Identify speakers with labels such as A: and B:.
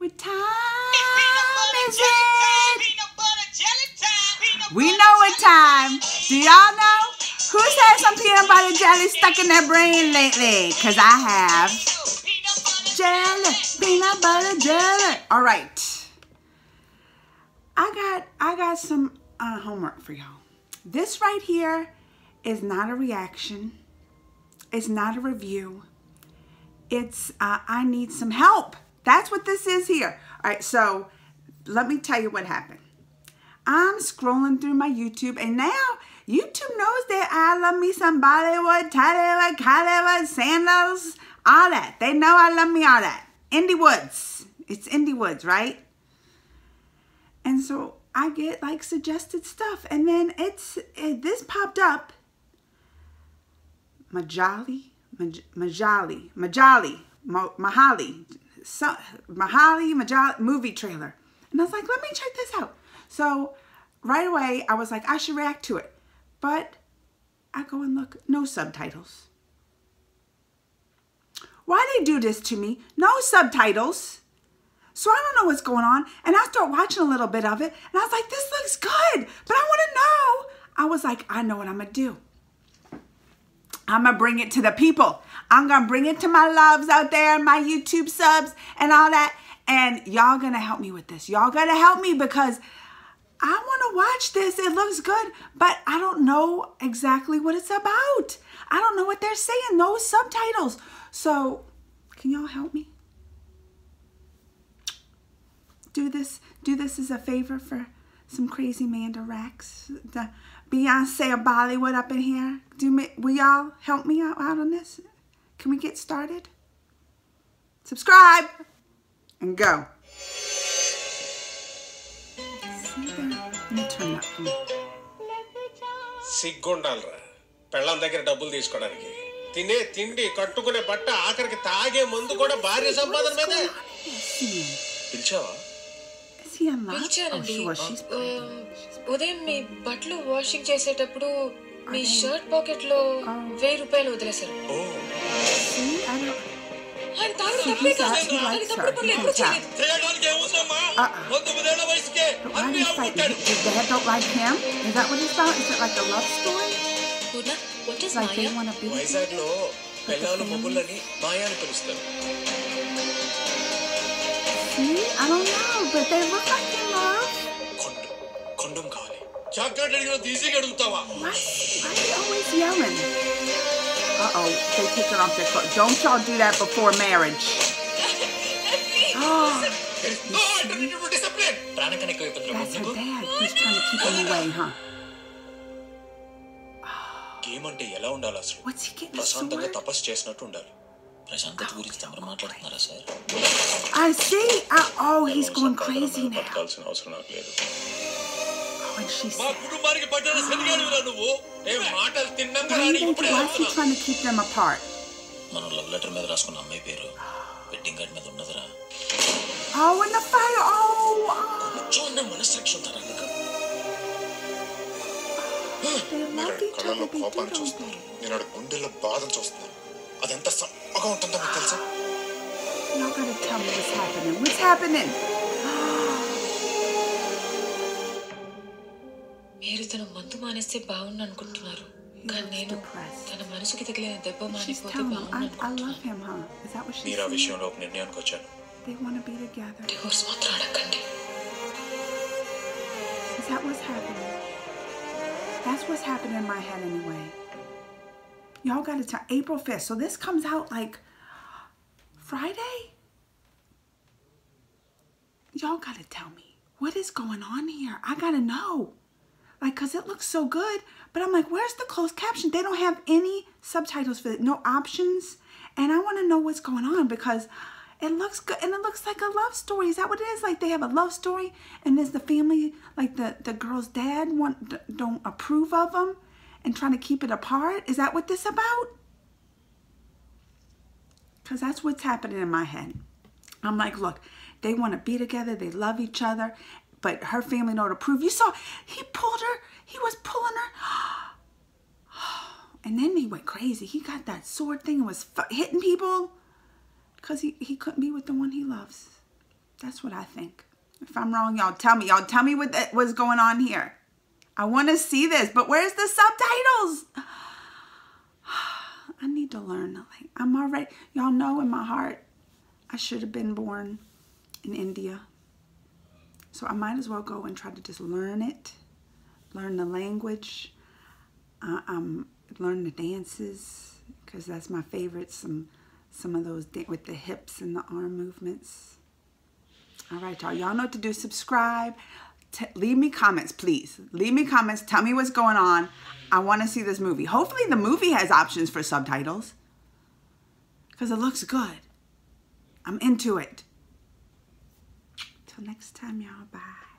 A: What time is it? We know what time. Do y'all know? Who's had some peanut butter jelly stuck in their brain lately? Because I have. Jelly, peanut butter jelly. All right. I got I got some uh, homework for y'all. This right here is not a reaction. It's not a review. It's uh, I need some help. That's what this is here. All right, so let me tell you what happened. I'm scrolling through my YouTube, and now YouTube knows that I love me some Bollywood, Tollywood, Kollywood, sandals, all that. They know I love me all that. Indie Woods. It's Indie Woods, right? And so I get like suggested stuff, and then it's it, this popped up. Majali, Maj, Majali, Majali, Mahali, so, Mahali, Majali movie trailer, and I was like, let me check this out. So right away, I was like, I should react to it, but I go and look, no subtitles. Why they do this to me? No subtitles. So I don't know what's going on. And I start watching a little bit of it. And I was like, this looks good. But I want to know. I was like, I know what I'm going to do. I'm going to bring it to the people. I'm going to bring it to my loves out there, my YouTube subs and all that. And y'all going to help me with this. Y'all got to help me because I want to watch this. It looks good, but I don't know exactly what it's about. I don't know what they're saying. No subtitles. So can y'all help me? Do this, do this as a favor for some Crazy Amanda Reacts, the Beyonce or Bollywood up in here. Do me, will y'all help me out, out on this? Can we get started? Subscribe and go.
B: సిగ్గుండాలరా పెళ్ళం దగ్గర డబ్బులు తీసుకోవడానికి తినే తిండి కట్టుకునే బట్ట ఆఖరికి తాగే ముందు కూడా భార్య సంపాదన మీదే పిలిచావా
C: బిజీ ఉదయం మీ బట్టలు వాషింగ్ చేసేటప్పుడు మీ షర్ట్ పాకెట్లో వెయ్యి రూపాయలు వదిలేశారు. వైజాగ్లో
A: పిల్లలు మొగ్గులని
C: మాయా
B: పిలుస్తారు.
A: See, I don't know, but they look like in love.
B: కొండు కొండం కావాలి చాక్లెట్ అడిగిన ఈజీగా అడుగుతావా
A: Why, why are they always yelling? Uh-oh, they taking off their clothes. Don't y'all do that before marriage. Oh,
B: discipline
D: ప్రాణకన్నా ఎక్కువ ఇబ్బందులు
A: that's her
D: నీకు
A: dad. He's trying to keep him away, huh?
B: Game అంటే ఎలా ఉండాలి అసలు
A: What's he getting a
B: ప్రశాంతంగా
A: sword?
B: తపస్సు చేసినట్టు ఉండాలి
D: ప్రశాంతత గురించి తమరు మాట్లాడుతున్నారా sir?
A: I see ah oh he's going crazy now
B: పట్టుకోవాల్సిన అవసరం నాకు లేదు. మా కుటుంబానికి పడ్డ శనిగానివిరా నువ్వు? ఏ మాటలు తిన్నంగా రాని ఇప్పుడే
A: trying to keep them apart
D: మన లవ్ లెటర్ మీద రాసుకున్న అమ్మాయి పేరు వెడ్డింగ్ కార్డ్ మీద ఉన్నదరా.
A: ఆ ఇన్ ద ఫైర్ ఓ
D: కొంచెం మనస్సాక్షి ఉంటారా నీకు
A: మీరు కళ్ళలో
E: కోపాన్ని
A: చూస్తున్నారు.
E: నేను అక్కడ గుండెల్లో బాధను చూస్తున్నాను. అది ఎంత సమ్మగా ఉంటుందో మీకు తెలుసా
A: Y'all gotta tell me what's happening. What's happening?
C: మీరు తన మందు మానేస్తే బాగుండు అనుకుంటున్నారు కానీ నేను
A: depressed.
C: తన మనసుకి తగిలిన దెబ్బ
A: She's
C: మానిపోతే
A: telling him,
C: బాగుండు
A: I, I
C: అనుకుంటున్నాను
A: love him, huh? Is that what she's
B: మీరు ఆ
A: saying?
B: విషయంలో ఒక నిర్ణయానికి వచ్చాను
A: They want to be together.
C: Divorce మాత్రం అడగండి
A: Is that what's happening? That's what's happening in my head anyway. Y'all gotta tell April 5th. So this comes out like Friday? Y'all gotta tell me. What is going on here? I gotta know. Like, cause it looks so good, but I'm like, where's the closed caption? They don't have any subtitles for it, no options. And I wanna know what's going on because it looks good and it looks like a love story. Is that what it is? Like they have a love story and is the family, like the, the girl's dad want, don't approve of them and trying to keep it apart? Is that what this about? Cause that's what's happening in my head. I'm like, look, they want to be together. They love each other, but her family don't approve. You saw he pulled her. He was pulling her, and then he went crazy. He got that sword thing and was hitting people because he he couldn't be with the one he loves. That's what I think. If I'm wrong, y'all tell me. Y'all tell me what that, what's going on here. I want to see this, but where's the subtitles? I need to learn language. I'm already, y'all know in my heart, I should have been born in India. So I might as well go and try to just learn it, learn the language, uh, um, learn the dances, because that's my favorite. Some, some of those with the hips and the arm movements. All right, y'all. Y'all know what to do. Subscribe. T leave me comments, please. Leave me comments. Tell me what's going on. I want to see this movie. Hopefully the movie has options for subtitles. Because it looks good. I'm into it. Till next time, y'all. Bye.